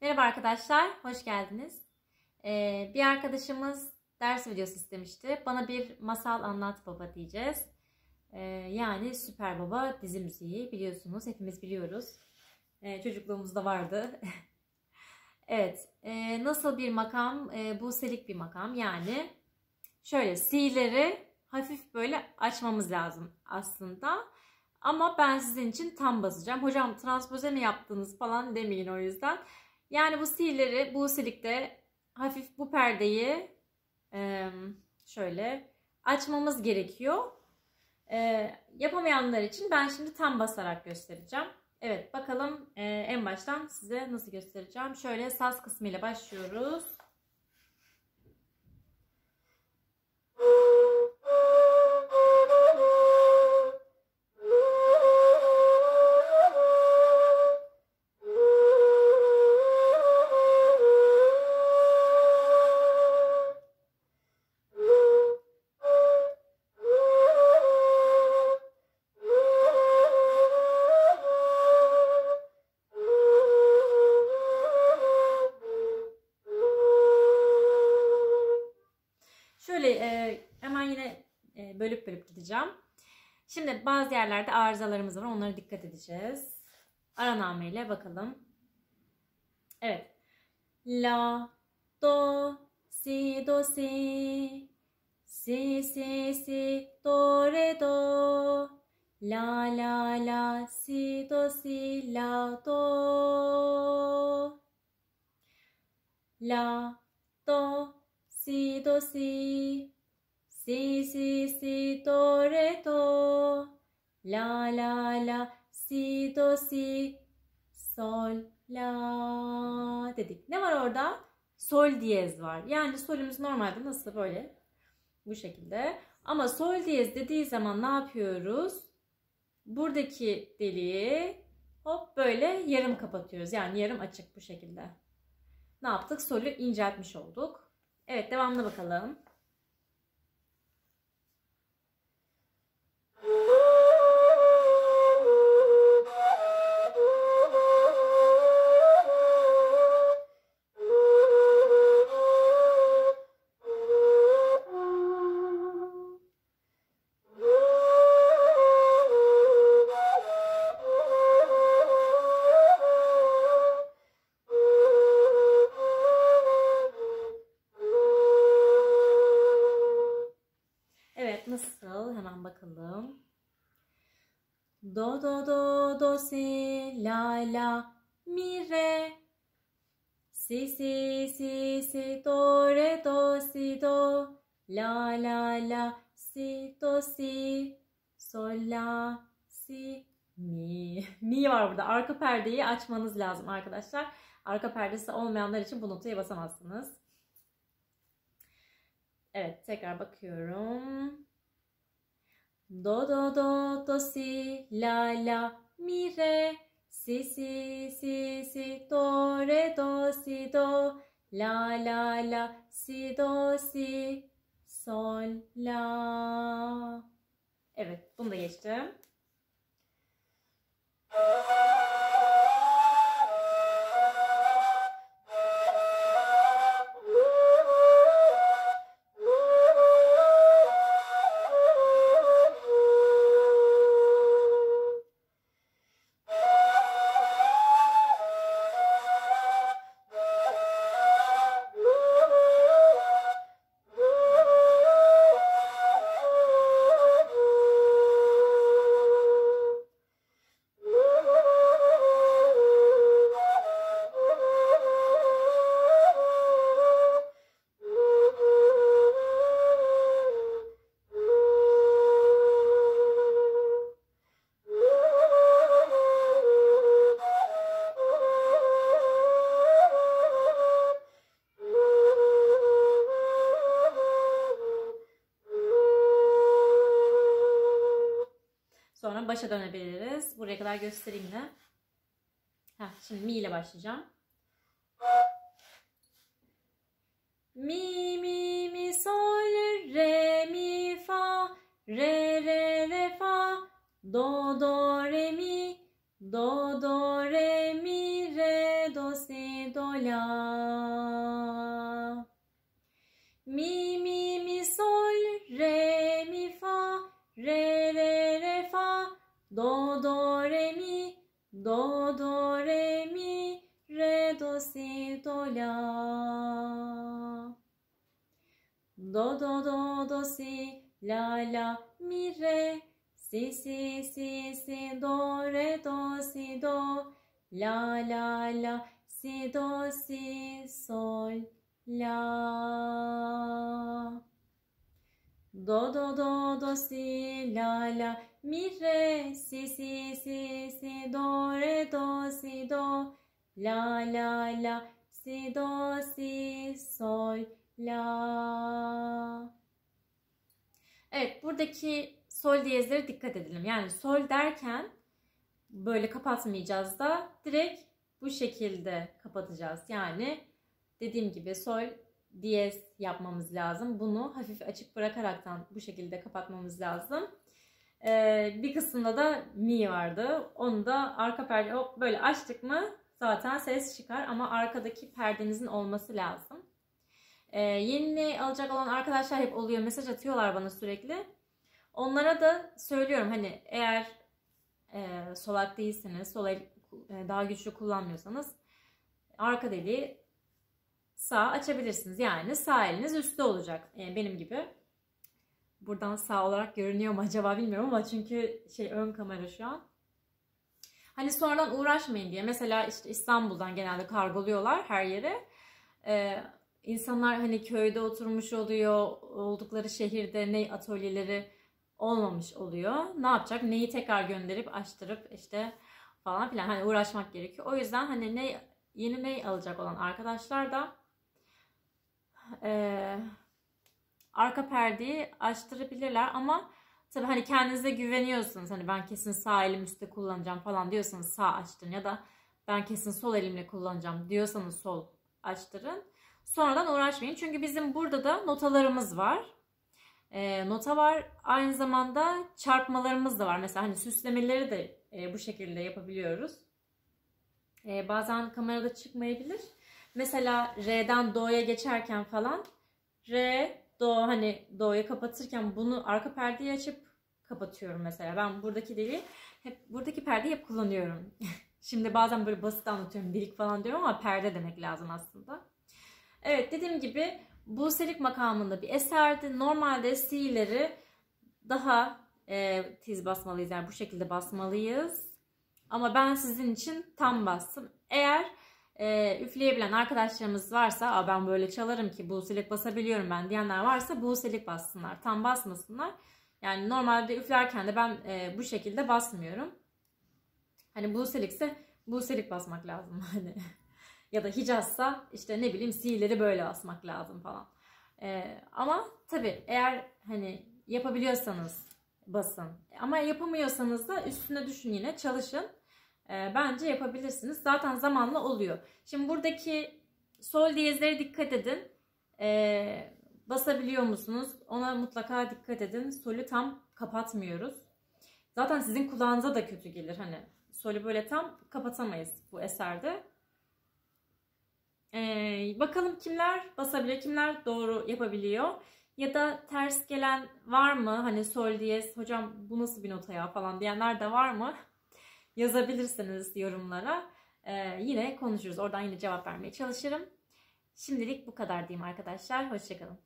Merhaba arkadaşlar, hoş geldiniz. Ee, bir arkadaşımız ders videosu istemişti. Bana bir masal anlat baba diyeceğiz. Ee, yani Süper Baba dizi müziği biliyorsunuz, hepimiz biliyoruz. Ee, çocukluğumuzda vardı. evet, e, nasıl bir makam? E, bu selik bir makam. Yani şöyle C'leri hafif böyle açmamız lazım aslında. Ama ben sizin için tam basacağım. Hocam transpoze mi yaptınız falan demeyin o yüzden. Yani bu sileri bu silikte hafif bu perdeyi şöyle açmamız gerekiyor. E, yapamayanlar için ben şimdi tam basarak göstereceğim. Evet bakalım e, en baştan size nasıl göstereceğim. Şöyle saz kısmı ile başlıyoruz. Gideceğim. Şimdi bazı yerlerde arızalarımız var. Onlara dikkat edeceğiz. Araname ile bakalım. Evet. La, do, si, do, si. Si, si, si, do, re, do. La, la, la, si, do, si, la, do. La, do, si do si si si si do re do la la la si do si sol la dedik. Ne var orada? Sol diyez var. Yani solümüz normalde nasıl böyle bu şekilde. Ama sol diyez dediği zaman ne yapıyoruz? Buradaki deliği hop böyle yarım kapatıyoruz. Yani yarım açık bu şekilde. Ne yaptık? Solü inceltmiş olduk. Evet devamlı bakalım. Nasıl? Hemen bakalım. Do do do do si la la mi re. Si si si si do re do si do. La la la si do si. Sol la si mi. Mi var burada. Arka perdeyi açmanız lazım arkadaşlar. Arka perdesi olmayanlar için bu notaya basamazsınız. Evet tekrar bakıyorum. Do do do do si la la mi re si si si si do re do si do la la la si do si sol la. Evet bunu da geçtim. Başa dönebiliriz. Buraya kadar göstereyim de. Heh, şimdi mi ile başlayacağım. Mi mi mi sol re mi fa re re re fa do do re mi do do do re mi. Do do re mi. Re do si do la. Do do do do si la la mi re. Si si si si do re do si do. La la la si do si sol la. Do do do do si la la mi re si si si si do re do si do la la la si do si sol la Evet buradaki sol diyezlere dikkat edelim. Yani sol derken böyle kapatmayacağız da direkt bu şekilde kapatacağız. Yani dediğim gibi sol diyez yapmamız lazım. Bunu hafif açık bırakaraktan bu şekilde kapatmamız lazım. Ee, bir kısımda da mi vardı. Onu da arka perde böyle açtık mı zaten ses çıkar ama arkadaki perdenizin olması lazım. Ee, yeni alacak olan arkadaşlar hep oluyor. Mesaj atıyorlar bana sürekli. Onlara da söylüyorum hani eğer e, solak değilseniz, sol el e, daha güçlü kullanmıyorsanız arka deliği sağ açabilirsiniz. Yani sağ eliniz üstte olacak. Yani benim gibi. Buradan sağ olarak görünüyor mu acaba bilmiyorum ama çünkü şey ön kamera şu an. Hani sonradan uğraşmayın diye. Mesela işte İstanbul'dan genelde kargoluyorlar her yere. Ee, insanlar hani köyde oturmuş oluyor, oldukları şehirde ne atölyeleri olmamış oluyor. Ne yapacak? Neyi tekrar gönderip açtırıp işte falan filan hani uğraşmak gerekiyor. O yüzden hani ne yeni ne alacak olan arkadaşlar da e, arka perdeyi açtırabilirler ama tabii hani kendinize güveniyorsunuz. Hani ben kesin sağ elim üstte kullanacağım falan diyorsanız sağ açtırın ya da ben kesin sol elimle kullanacağım diyorsanız sol açtırın. Sonradan uğraşmayın. Çünkü bizim burada da notalarımız var. E, nota var. Aynı zamanda çarpmalarımız da var. Mesela hani süslemeleri de e, bu şekilde yapabiliyoruz. E, bazen kamerada çıkmayabilir. Mesela R'den Do'ya geçerken falan R, Do hani Do'yu kapatırken bunu arka perdeyi açıp kapatıyorum mesela. Ben buradaki deliği hep buradaki perdeyi hep kullanıyorum. Şimdi bazen böyle basit anlatıyorum delik falan diyorum ama perde demek lazım aslında. Evet dediğim gibi Buselik makamında bir eserdi. Normalde C'leri daha e, tiz basmalıyız. Yani bu şekilde basmalıyız. Ama ben sizin için tam bastım. Eğer e, üfleyebilen arkadaşlarımız varsa ben böyle çalarım ki Buselik basabiliyorum ben diyenler varsa Buselik bassınlar. Tam basmasınlar. Yani normalde üflerken de ben e, bu şekilde basmıyorum. Hani Buselikse Buselik basmak lazım. Hani ya da Hicazsa işte ne bileyim C'leri böyle basmak lazım falan. Ee, ama tabii eğer hani yapabiliyorsanız basın. Ama yapamıyorsanız da üstüne düşün yine çalışın. Ee, bence yapabilirsiniz. Zaten zamanla oluyor. Şimdi buradaki sol diyezlere dikkat edin. Ee, basabiliyor musunuz? Ona mutlaka dikkat edin. Solü tam kapatmıyoruz. Zaten sizin kulağınıza da kötü gelir. Hani solü böyle tam kapatamayız bu eserde. Ee, bakalım kimler basabiliyor, kimler doğru yapabiliyor. Ya da ters gelen var mı? Hani sol diyez, hocam bu nasıl bir nota ya falan diyenler de var mı? Yazabilirsiniz yorumlara. Ee, yine konuşuruz. Oradan yine cevap vermeye çalışırım. Şimdilik bu kadar diyeyim arkadaşlar. Hoşçakalın.